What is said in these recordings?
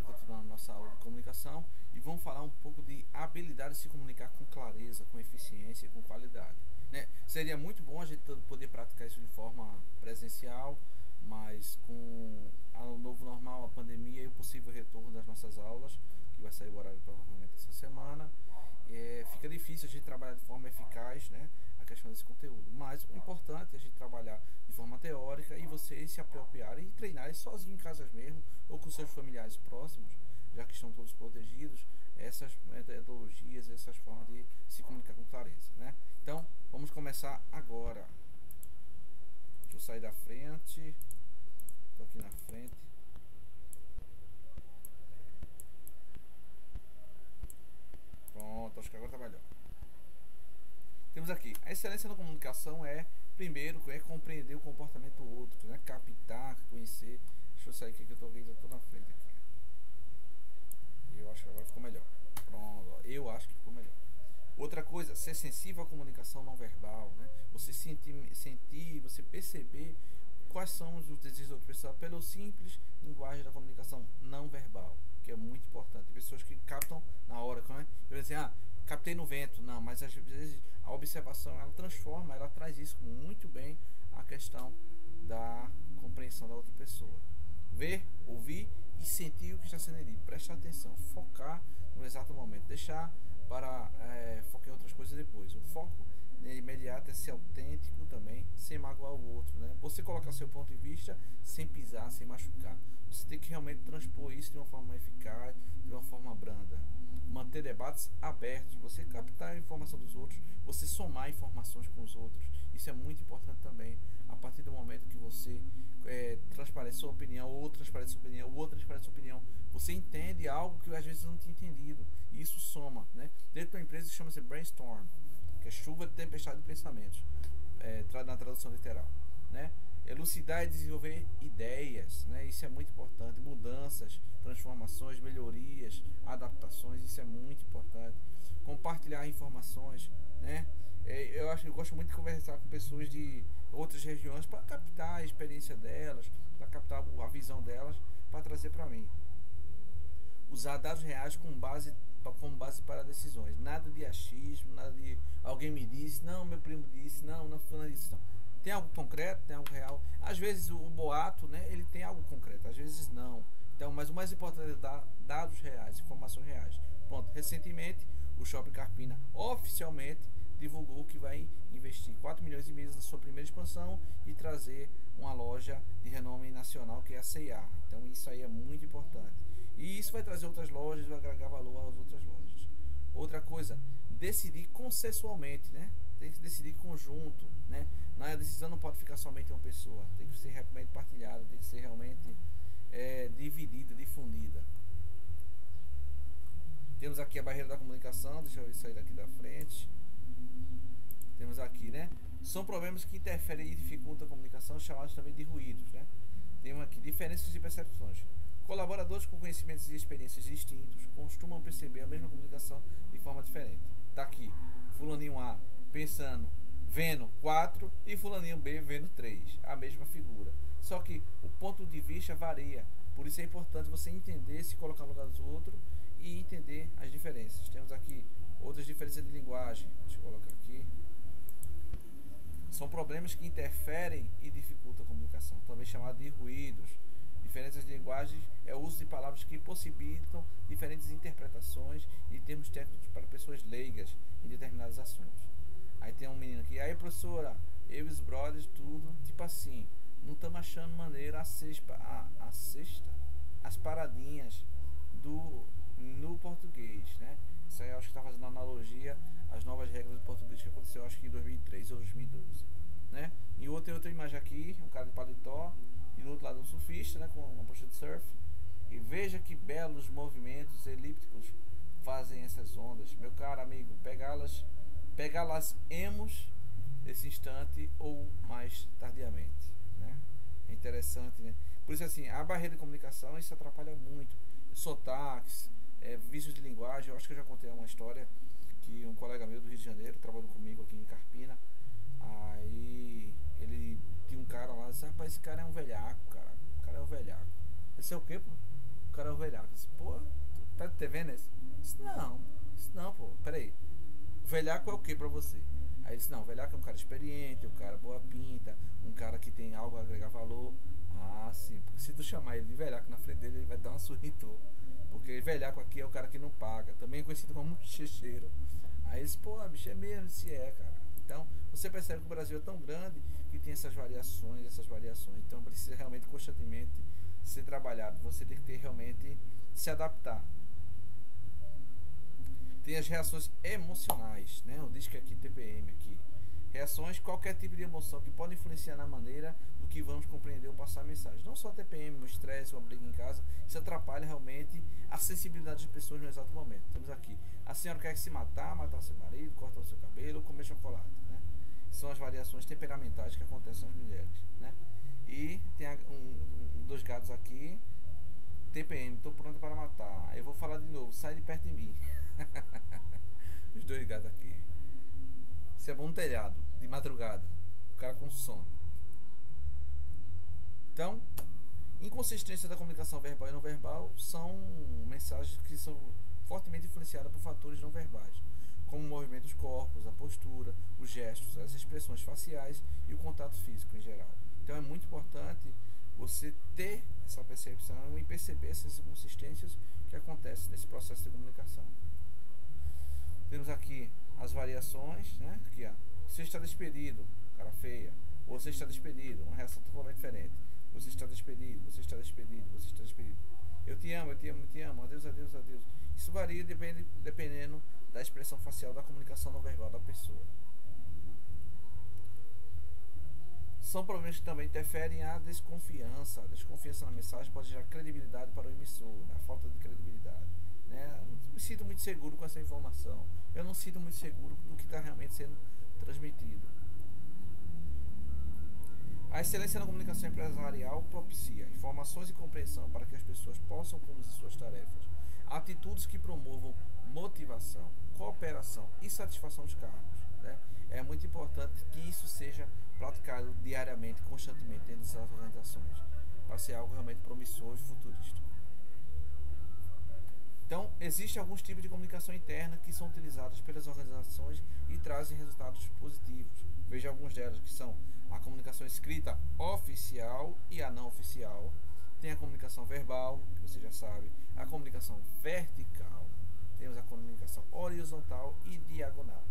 E continuar nossa aula de comunicação e vamos falar um pouco de habilidade de se comunicar com clareza, com eficiência com qualidade. Né? Seria muito bom a gente poder praticar isso de forma presencial, mas com o novo normal, a pandemia e o possível retorno das nossas aulas, que vai sair o horário provavelmente essa semana, é, fica difícil a gente trabalhar de forma eficaz, né? Questão desse conteúdo. Mas o importante é a gente trabalhar de forma teórica e vocês se apropriarem e treinarem sozinho em casa mesmo ou com seus familiares próximos, já que estão todos protegidos, essas metodologias, essas formas de se comunicar com clareza. Né? Então, vamos começar agora. Deixa eu sair da frente. Estou aqui na frente. Pronto, acho que agora tá melhor. Temos aqui, a excelência na comunicação é, primeiro, é compreender o comportamento do outro, né? captar, conhecer. Deixa eu sair aqui que eu tô, eu tô na frente aqui. Eu acho que agora ficou melhor. Pronto, eu acho que ficou melhor. Outra coisa, ser sensível à comunicação não verbal, né? Você sentir, sentir você perceber quais são os desejos da outra pessoa pelo simples linguagem da comunicação não verbal, que é muito importante. Pessoas que captam na hora, como é? Eu assim, ah, captei no vento, não, mas às vezes a observação ela transforma, ela traz isso muito bem a questão da compreensão da outra pessoa. Ver, ouvir e sentir o que está sendo dito, prestar atenção, focar no exato momento, deixar para é, focar em outras coisas depois. O foco né, imediato é ser autêntico também, sem magoar o outro. Né? Você colocar seu ponto de vista sem pisar, sem machucar. Você tem que realmente transpor isso de uma forma eficaz, de uma forma branda manter debates abertos, você captar a informação dos outros, você somar informações com os outros. Isso é muito importante também. A partir do momento que você é, transparece sua opinião, ou transparece sua opinião, o outro transparece sua opinião, você entende algo que às vezes não tinha entendido. E isso soma. Né? Dentro da empresa chama-se brainstorm, que é chuva de tempestade de pensamentos, é, na tradução literal. Né? Elucidar e desenvolver ideias, né? Isso é muito importante. Mudanças, transformações, melhorias, adaptações, isso é muito importante. Compartilhar informações, né? É, eu acho eu gosto muito de conversar com pessoas de outras regiões para captar a experiência delas, para captar a visão delas, para trazer para mim. Usar dados reais com base como base para decisões. Nada de achismo, nada de alguém me disse, não, meu primo disse, não, não foi isso. Não tem algo concreto, tem algo real. Às vezes o, boato, né, ele tem algo concreto, às vezes não. Então, mas o mais importante é dar dados reais, informações reais. Pronto, recentemente o Shopping Carpina oficialmente divulgou que vai investir 4 milhões e meio na sua primeira expansão e trazer uma loja de renome nacional que é a C&A. Então isso aí é muito importante. E isso vai trazer outras lojas, vai agregar valor às outras lojas. Outra coisa, decidir consensualmente, né? Tem que decidir conjunto, né? A decisão não pode ficar somente uma pessoa, tem que ser realmente partilhada, tem que ser realmente é, dividida, difundida. Temos aqui a barreira da comunicação, deixa eu sair daqui da frente. Temos aqui, né? São problemas que interferem e dificultam a comunicação, chamados também de ruídos, né? Temos aqui diferenças de percepções. Colaboradores com conhecimentos e experiências distintos costumam perceber a mesma comunicação de forma diferente. Tá aqui, fulaninho A pensando vendo 4 e fulaninho B vendo 3, a mesma figura. Só que o ponto de vista varia, por isso é importante você entender, se colocar no lugar do outro e entender as diferenças. Temos aqui outras diferenças de linguagem, deixa eu colocar aqui. São problemas que interferem e dificultam a comunicação, também chamado de ruídos. Diferenças de linguagem é o uso de palavras que possibilitam diferentes interpretações e termos técnicos para pessoas leigas em determinados assuntos. Aí tem um menino aqui, aí professora, eu e os brothers, tudo, tipo assim, não estamos achando maneira a sexta, a, a sexta, as paradinhas do no português, né? Isso aí eu acho que está fazendo analogia às novas regras do português que aconteceu acho que em 2003 ou 2012, né? E outra, outra imagem aqui, um cara de paletó, e do outro lado um surfista, né, com uma prancha de surf. E veja que belos movimentos elípticos fazem essas ondas. Meu caro amigo, pegá-las pegá-las emos nesse instante ou mais tardiamente. Né? É interessante, né? Por isso, assim, a barreira de comunicação isso atrapalha muito. Sotaques, é, vícios de linguagem. Eu acho que eu já contei uma história que um colega meu do Rio de Janeiro trabalhou comigo aqui em Carpina. Aí ele tinha um cara lá disse, rapaz, esse cara é um velhaco, cara. O cara é um velhaco. Esse é o quê, pô? O cara é um velhaco. Eu disse, pô, tá te vendo isso? Eu disse, não. Disse, não, pô, peraí. Velhaco é o que pra você? Aí ele disse, não, velhaco é um cara experiente, um cara boa pinta, um cara que tem algo a agregar valor. Ah, sim, porque se tu chamar ele de velhaco na frente dele, ele vai dar uma surritou. Porque velhaco aqui é o cara que não paga, também é conhecido como checheiro. Aí eles, pô, bicho, é mesmo, se é, cara. Então, você percebe que o Brasil é tão grande que tem essas variações, essas variações. Então, precisa realmente constantemente ser trabalhado. Você tem que ter realmente se adaptar. Tem as reações emocionais, né? Disse que aqui TPM aqui. Reações, qualquer tipo de emoção que pode influenciar na maneira do que vamos compreender ou passar a mensagem. Não só TPM, o estresse, uma briga em casa, isso atrapalha realmente a sensibilidade das pessoas no exato momento. Temos aqui, a senhora quer se matar, matar seu marido, cortar o seu cabelo, comer chocolate, né? São as variações temperamentais que acontecem nas mulheres, né? E tem um, um, dois gatos aqui, TPM, estou pronto para matar. Eu vou falar de novo, sai de perto de mim. Os dois gatos aqui. Isso é bom telhado, de madrugada. O cara com sono. Então, inconsistência da comunicação verbal e não verbal são mensagens que são fortemente influenciadas por fatores não verbais, como o movimento dos corpos, a postura, os gestos, as expressões faciais e o contato físico em geral. Então é muito importante você ter essa percepção e perceber essas inconsistências que acontecem nesse processo de comunicação. Temos aqui as variações, né? Aqui, ó. Você está despedido, cara feia. Você está despedido, uma reação totalmente diferente. Você está despedido, você está despedido, você está despedido. Eu te amo, eu te amo, eu te amo. Adeus, adeus, adeus. Isso varia depende, dependendo da expressão facial da comunicação não verbal da pessoa. São problemas que também interferem a desconfiança. A desconfiança na mensagem pode gerar credibilidade para o emissor, né? a falta de credibilidade. Né? Não me sinto muito seguro com essa informação. Eu não sinto muito seguro do que está realmente sendo transmitido. A excelência na comunicação empresarial propicia informações e compreensão para que as pessoas possam conduzir suas tarefas, atitudes que promovam motivação, cooperação e satisfação dos cargos. Né? É muito importante que isso seja praticado diariamente, constantemente dentro das organizações, para ser algo realmente promissor e futurista. Então, existem alguns tipos de comunicação interna que são utilizados pelas organizações e trazem resultados positivos. Veja alguns delas, que são a comunicação escrita oficial e a não oficial. Tem a comunicação verbal, que você já sabe, a comunicação vertical, temos a comunicação horizontal e diagonal.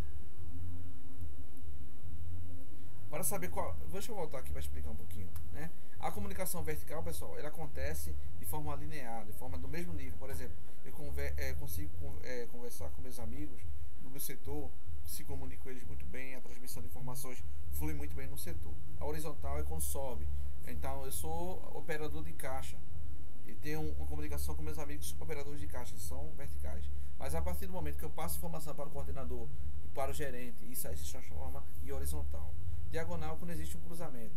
Para saber qual. Deixa eu voltar aqui para explicar um pouquinho. Né? A comunicação vertical, pessoal, ela acontece de forma linear, de forma do mesmo nível. Por exemplo, eu conver, é, consigo é, conversar com meus amigos do meu setor, se comunico com eles muito bem, a transmissão de informações flui muito bem no setor. A horizontal é quando sobe. Então, eu sou operador de caixa e tenho uma comunicação com meus amigos operadores de caixa, são verticais. Mas a partir do momento que eu passo informação para o coordenador e para o gerente, isso aí se transforma em horizontal diagonal quando existe um cruzamento.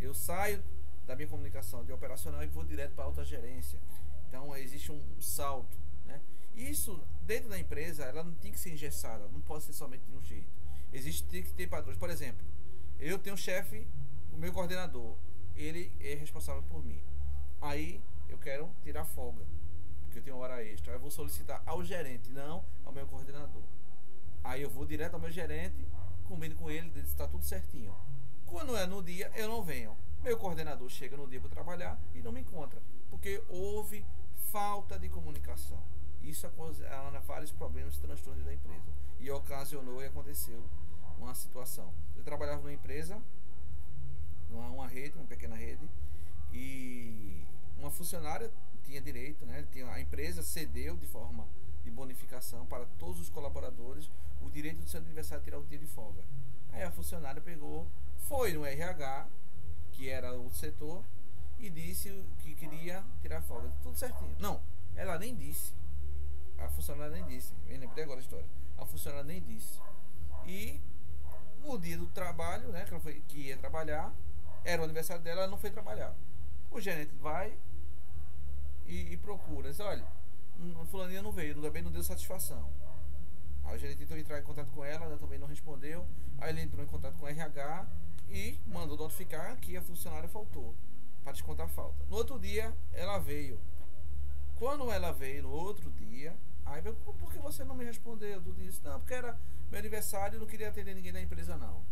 Eu saio da minha comunicação de operacional e vou direto para outra gerência. Então existe um salto. Né? Isso, dentro da empresa, ela não tem que ser engessada, não pode ser somente de um jeito. Existe tem que ter padrões. Por exemplo, eu tenho um chefe, o meu coordenador, ele é responsável por mim. Aí eu quero tirar folga, porque eu tenho hora extra. Eu vou solicitar ao gerente, não ao meu coordenador. Aí eu vou direto ao meu gerente combino com ele, está tudo certinho. Quando é no dia, eu não venho. Meu coordenador chega no dia para trabalhar e não me encontra, porque houve falta de comunicação. Isso ocasiona vários problemas e transtornos da empresa. E ocasionou e aconteceu uma situação. Eu trabalhava numa empresa, numa uma rede, uma pequena rede, e uma funcionária tinha direito, né? A empresa cedeu de forma de bonificação para todos os colaboradores o direito do seu aniversário tirar o dia de folga. Aí a funcionária pegou, foi no RH, que era o setor, e disse que queria tirar folga. Tudo certinho. Não, ela nem disse. A funcionária nem disse. Eu lembrei agora a história. A funcionária nem disse. E no dia do trabalho, né, que, ela foi, que ia trabalhar, era o aniversário dela, ela não foi trabalhar. O gerente vai e, e procura. Diz, olha, a fulaninha não veio, também não deu satisfação. Aí gerente tentou entrar em contato com ela, ela também não respondeu. Aí ele entrou em contato com o RH e mandou notificar que a funcionária faltou para descontar a falta. No outro dia, ela veio. Quando ela veio no outro dia, aí veio, por que você não me respondeu? Tudo isso? Não, porque era meu aniversário e não queria atender ninguém da empresa, não.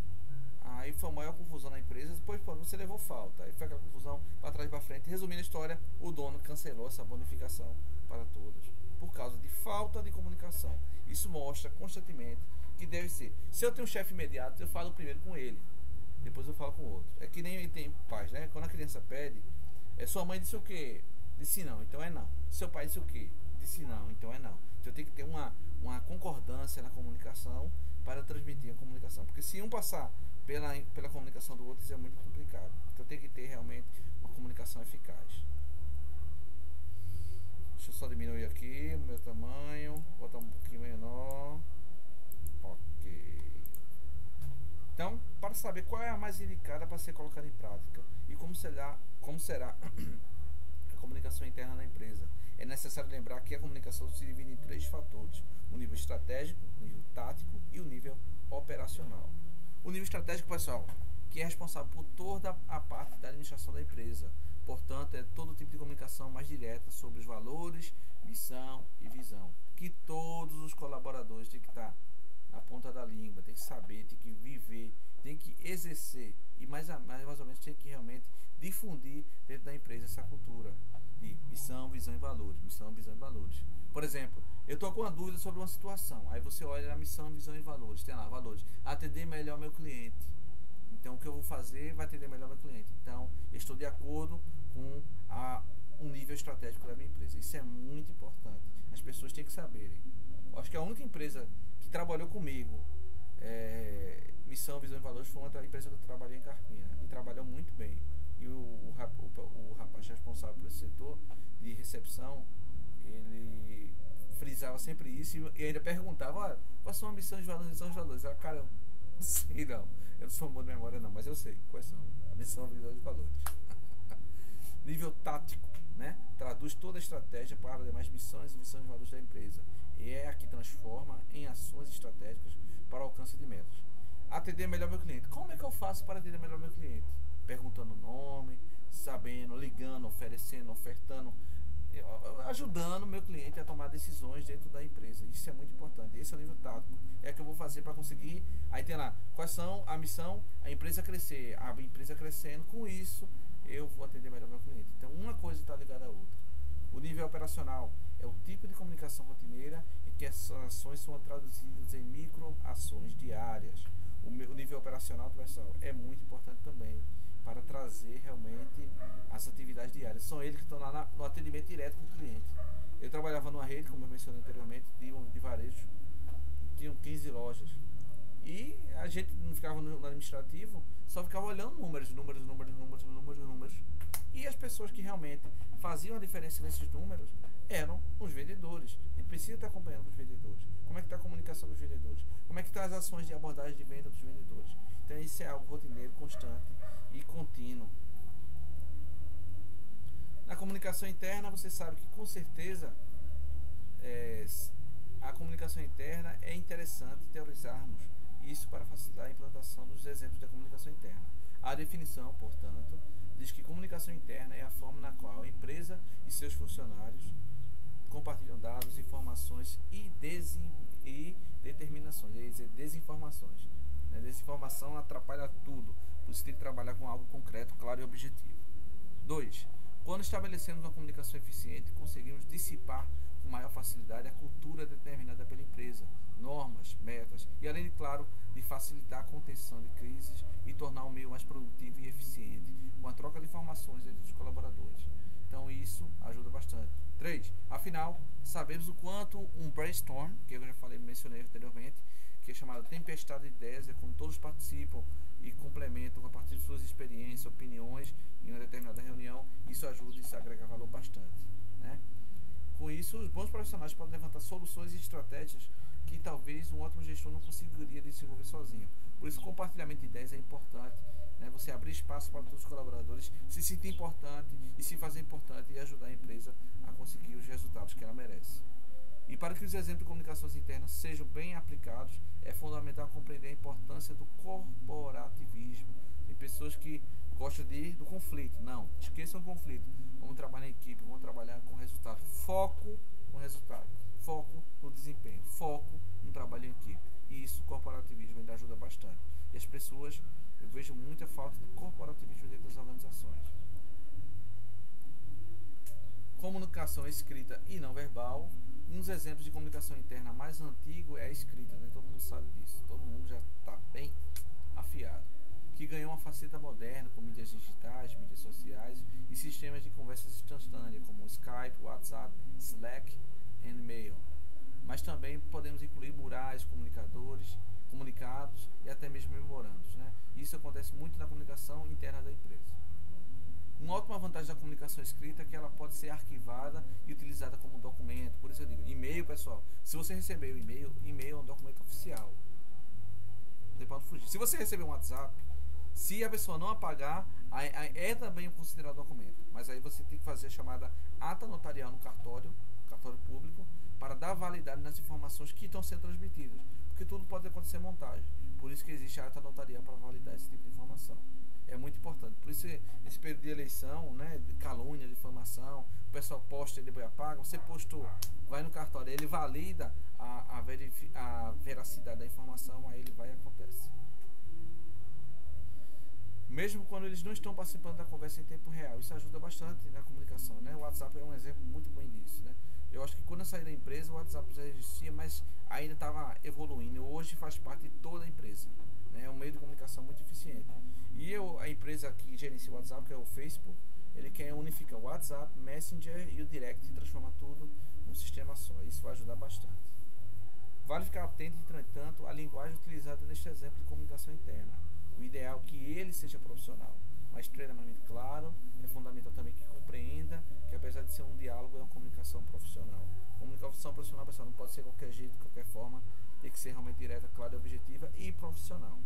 Aí foi a maior confusão na empresa. Depois, pô, você levou falta. Aí foi aquela confusão para trás para frente. Resumindo a história, o dono cancelou essa bonificação para todos por causa de falta de comunicação. Isso mostra constantemente que deve ser. Se eu tenho um chefe imediato, eu falo primeiro com ele, depois eu falo com o outro. É que nem tem pais, né? Quando a criança pede, é sua mãe disse o quê? Disse não, então é não. Seu pai disse o quê? Disse não, então é não. Então tem que ter uma, uma concordância na comunicação para transmitir a comunicação. Porque se um passar pela, pela comunicação do outro, isso é muito complicado. Então tem que ter realmente uma comunicação eficaz. Deixa eu só diminuir aqui meu tamanho, botar um pouquinho menor. Ok. Então, para saber qual é a mais indicada para ser colocada em prática e como será, como será a comunicação interna na empresa, é necessário lembrar que a comunicação se divide em três fatores: o nível estratégico, o nível tático e o nível operacional. O nível estratégico, pessoal, que é responsável por toda a parte da administração da empresa. Portanto, é todo tipo de comunicação mais direta sobre os valores, missão e visão. Que todos os colaboradores têm que estar na ponta da língua, tem que saber, tem que viver, tem que exercer e mais, mais, mais ou menos tem que realmente difundir dentro da empresa essa cultura de missão, visão e valores. Missão, visão e valores. Por exemplo, eu estou com uma dúvida sobre uma situação. Aí você olha a missão, visão e valores. Tem lá, valores. Atender melhor meu cliente. Então, o que eu vou fazer vai atender melhor meu cliente. Então, estou de acordo com a, um nível estratégico da minha empresa. Isso é muito importante. As pessoas têm que saberem. Eu acho que a única empresa que trabalhou comigo, é, missão, visão e valores, foi uma empresa que eu trabalhei em Carpina. E trabalhou muito bem. E o, o, o, o rapaz responsável por esse setor de recepção, ele frisava sempre isso e ainda perguntava, quais são a missão de valores e são os valores? Eu, cara, não sei não. Eu não sou bom de memória não, mas eu sei quais são a missão, visão e valores. Nível tático, né? Traduz toda a estratégia para as demais missões e visões e valores da empresa. E é a que transforma em ações estratégicas para o alcance de metas. Atender melhor meu cliente. Como é que eu faço para atender melhor meu cliente? Perguntando o nome, sabendo, ligando, oferecendo, ofertando, ajudando meu cliente a tomar decisões dentro da empresa. Isso é muito importante. Esse é o nível tático. É que eu vou fazer para conseguir. Aí tem lá, quais são a missão, a empresa crescer. A empresa crescendo, com isso eu vou atender melhor meu cliente. Então uma coisa está ligada à outra. O nível operacional é o tipo de comunicação rotineira em que essas ações são traduzidas em micro ações diárias. O, o nível operacional, pessoal, é muito importante também para trazer realmente as atividades diárias. São eles que estão lá na, no atendimento direto com o cliente. Eu trabalhava numa rede, como eu mencionei anteriormente, de, de varejo, tinham 15 lojas. E a gente não ficava no, no administrativo, só ficava olhando números, números, números, números, números, números. E as pessoas que realmente faziam a diferença nesses números eram os vendedores. A gente precisa estar acompanhando os vendedores. Como é que está a comunicação dos vendedores? Como é que estão tá as ações de abordagem de venda dos vendedores? Então isso é algo rotineiro, constante e contínuo. Na comunicação interna, você sabe que com certeza é, a comunicação interna é interessante teorizarmos isso para facilitar a implantação dos exemplos da comunicação interna. A definição, portanto, diz que comunicação interna é a forma na qual a empresa e seus funcionários compartilham dados, informações e, e determinações, dizer, desinformações. Né? Desinformação atrapalha tudo, por tem que trabalhar com algo concreto, claro e objetivo. 2. Quando estabelecemos uma comunicação eficiente, conseguimos dissipar com maior facilidade a cultura determinada pela empresa, normas, metas e, além de, claro, de facilitar a contenção de crises e tornar o meio mais produtivo e eficiente, com a troca de informações entre os colaboradores. Então, isso ajuda bastante. 3. Afinal, sabemos o quanto um brainstorm, que eu já falei, mencionei anteriormente, que é chamado Tempestade de Ideias, é quando todos participam e complementam a partir de suas experiências, opiniões em uma determinada reunião, isso ajuda e isso agrega valor bastante. Né? Com isso, os bons profissionais podem levantar soluções e estratégias que talvez um ótimo gestor não conseguiria desenvolver sozinho. Por isso, compartilhamento de ideias é importante. Né? Você abrir espaço para todos os colaboradores se sentir importante e se fazer importante e ajudar a empresa a conseguir os resultados que ela merece. E para que os exemplos de comunicações internas sejam bem aplicados, é fundamental compreender a importância do corporativismo. e pessoas que gostam de, do conflito. Não, esqueçam o conflito. Vamos trabalhar em equipe, vamos trabalhar com resultado. Foco no resultado, foco no desempenho, foco no trabalho em equipe. E isso o corporativismo ainda ajuda bastante. E as pessoas, eu vejo muita falta de corporativismo dentro das organizações. Comunicação escrita e não verbal. Um dos exemplos de comunicação interna mais antigo é a escrita, né? todo mundo sabe disso, todo mundo já está bem afiado. Que ganhou uma faceta moderna com mídias digitais, mídias sociais e sistemas de conversas instantâneas como Skype, WhatsApp, Slack e e-mail. Mas também podemos incluir murais, comunicadores, comunicados e até mesmo memorandos. Né? Isso acontece muito na comunicação interna da empresa. Uma ótima vantagem da comunicação escrita é que ela pode ser arquivada e utilizada como documento. Por isso eu digo, e-mail, pessoal. Se você recebeu e-mail, e-mail é um documento oficial. Não fugir. Se você receber um WhatsApp, se a pessoa não apagar, é também considerado documento. Mas aí você tem que fazer a chamada ata notarial no cartório, cartório público, para dar validade nas informações que estão sendo transmitidas. Porque tudo pode acontecer montagem. Por isso que existe a ata notarial para validar esse tipo de informação é muito importante. Por isso, esse período de eleição, né, de calúnia, difamação, o pessoal posta e depois apaga. Você postou, vai no cartório, ele valida a, a, a veracidade da informação, aí ele vai e acontece. Mesmo quando eles não estão participando da conversa em tempo real, isso ajuda bastante na comunicação. Né? O WhatsApp é um exemplo muito bom disso. Né? Eu acho que quando eu saí da empresa, o WhatsApp já existia, mas ainda estava evoluindo. Hoje faz parte de toda a empresa. Né? É um meio de comunicação muito eficiente. E eu, a empresa que gerencia o WhatsApp, que é o Facebook, ele quer unificar o WhatsApp, Messenger e o Direct e transformar tudo num sistema só. Isso vai ajudar bastante. Vale ficar atento, entretanto, à linguagem utilizada neste exemplo de comunicação interna. O ideal é que ele seja profissional, mas treinamento claro, é fundamental também que compreenda que apesar de ser um diálogo, é uma comunicação profissional. Comunicação profissional, pessoal, não pode ser qualquer jeito, de qualquer forma, tem que ser realmente direta, clara, objetiva e profissional.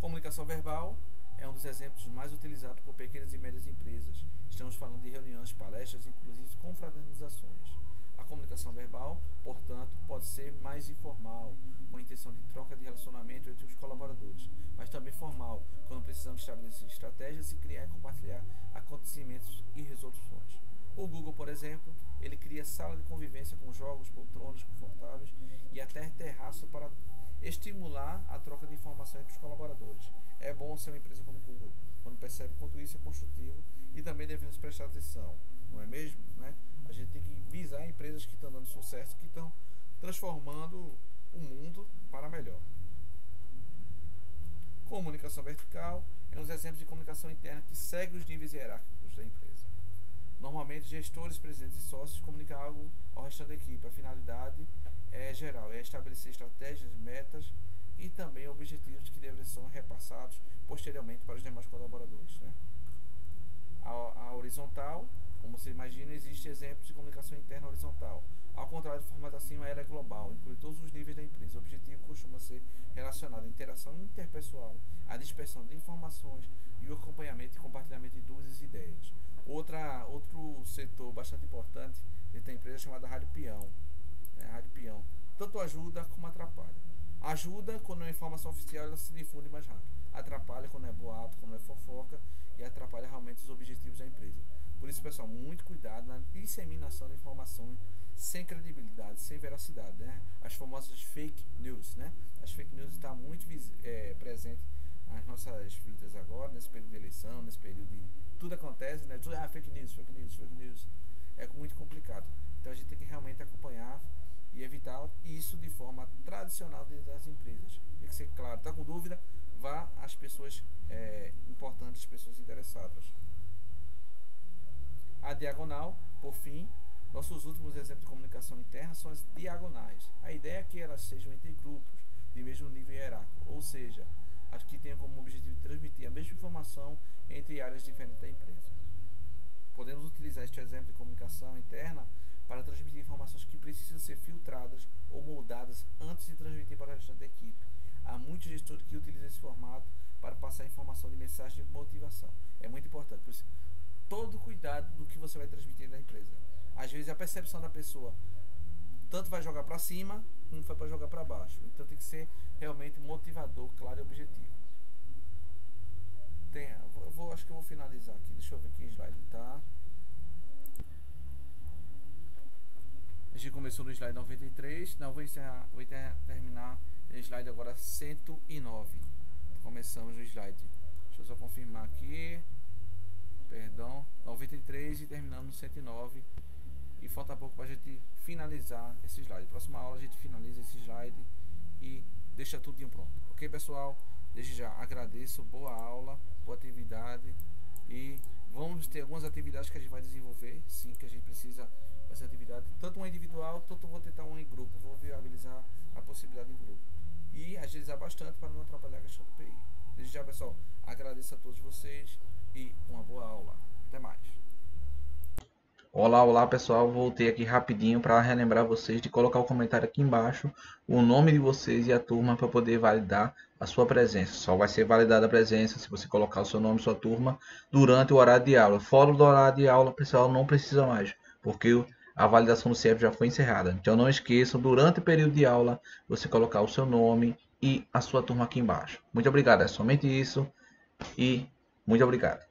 Comunicação verbal é um dos exemplos mais utilizados por pequenas e médias empresas. Estamos falando de reuniões, palestras, inclusive confraternizações. Comunicação verbal, portanto, pode ser mais informal, com a intenção de troca de relacionamento entre os colaboradores, mas também formal, quando precisamos estabelecer estratégias e criar e compartilhar acontecimentos e resoluções. O Google, por exemplo, ele cria sala de convivência com jogos, poltronas confortáveis e até terraço para estimular a troca de informação entre os colaboradores. É bom ser uma empresa como o Google, quando percebe quanto isso é construtivo e também devemos prestar atenção, não é mesmo? Né? A gente tem que visar empresas que estão dando sucesso, que estão transformando o mundo para melhor. Comunicação vertical é um dos exemplos de comunicação interna que segue os níveis hierárquicos da empresa. Normalmente, gestores, presidentes e sócios comunicam algo ao restante da equipe. A finalidade é geral, é estabelecer estratégias, metas e também objetivos que devem ser repassados posteriormente para os demais colaboradores. Né? A, a, horizontal, como você imagina, existe exemplos de comunicação interna horizontal. Ao contrário do formato acima, ela é global, inclui todos os níveis da empresa. O objetivo costuma ser relacionado à interação interpessoal, à dispersão de informações e o acompanhamento e compartilhamento de dúvidas e ideias. Outra, outro setor bastante importante dentro da empresa é chamada Rádio Peão né, rádio peão, tanto ajuda como atrapalha. Ajuda quando é informação oficial, ela se difunde mais rápido. Atrapalha quando é boato, quando é fofoca e atrapalha realmente os objetivos da empresa. Por isso, pessoal, muito cuidado na disseminação de informações sem credibilidade, sem veracidade, né? As famosas fake news, né? As fake news estão muito é, presentes nas nossas vidas agora, nesse período de eleição, nesse período de tudo acontece, né? Tudo é ah, fake news, fake news, fake news. É muito complicado. Então a gente tem que realmente acompanhar e evitar isso de forma tradicional dentro das empresas. Tem que ser claro. Está com dúvida? Vá às pessoas é, importantes, pessoas interessadas. A diagonal, por fim, nossos últimos exemplos de comunicação interna são as diagonais. A ideia é que elas sejam entre grupos de mesmo nível hierárquico, ou seja, as que tenham como objetivo transmitir a mesma informação entre áreas diferentes da empresa. Podemos utilizar este exemplo de comunicação interna para transmitir informações que precisam ser filtradas ou moldadas antes de transmitir para o restante da equipe. Há muitos gestores que utilizam esse formato para passar informação de mensagem de motivação. É muito importante, por isso, todo cuidado do que você vai transmitir na empresa. Às vezes a percepção da pessoa tanto vai jogar para cima não foi para jogar para baixo. Então tem que ser realmente motivador, claro e objetivo. Tem, eu vou, acho que eu vou finalizar aqui. Deixa eu ver que slide tá. A gente começou no slide 93. Não, vou encerrar, vou terminar no slide agora 109. Começamos no slide. Deixa eu só confirmar aqui. Perdão, 93 e terminamos no 109 e falta pouco para a gente finalizar esse slide. Próxima aula a gente finaliza esse slide e deixa tudo pronto. Ok, pessoal? Desde já agradeço, boa aula, boa atividade e vamos ter algumas atividades que a gente vai desenvolver, sim, que a gente precisa fazer atividade, tanto uma individual, tanto vou tentar uma em grupo, vou viabilizar a possibilidade em grupo. E agilizar bastante para não atrapalhar a questão do PI. Desde já, pessoal, agradeço a todos vocês e uma boa aula. Até mais. Olá, olá pessoal, voltei aqui rapidinho para relembrar vocês de colocar o comentário aqui embaixo, o nome de vocês e a turma para poder validar a sua presença. Só vai ser validada a presença se você colocar o seu nome e sua turma durante o horário de aula. Fora do horário de aula, pessoal, não precisa mais, porque a validação do CEP já foi encerrada. Então não esqueçam, durante o período de aula, você colocar o seu nome e a sua turma aqui embaixo. Muito obrigado, é somente isso e muito obrigado.